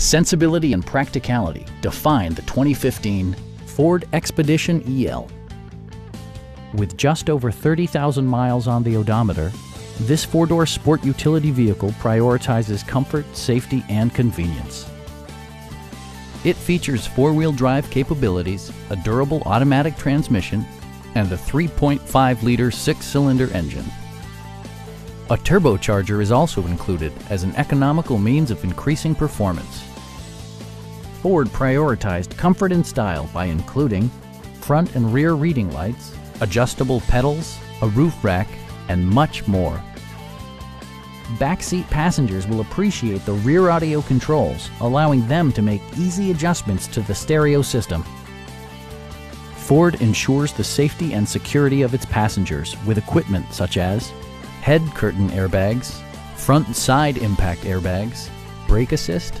Sensibility and practicality define the 2015 Ford Expedition EL. With just over 30,000 miles on the odometer, this four-door sport utility vehicle prioritizes comfort, safety, and convenience. It features four-wheel drive capabilities, a durable automatic transmission, and a 3.5-liter six-cylinder engine. A turbocharger is also included as an economical means of increasing performance. Ford prioritized comfort and style by including front and rear reading lights, adjustable pedals, a roof rack, and much more. Backseat passengers will appreciate the rear audio controls, allowing them to make easy adjustments to the stereo system. Ford ensures the safety and security of its passengers with equipment such as head curtain airbags, front and side impact airbags, brake assist,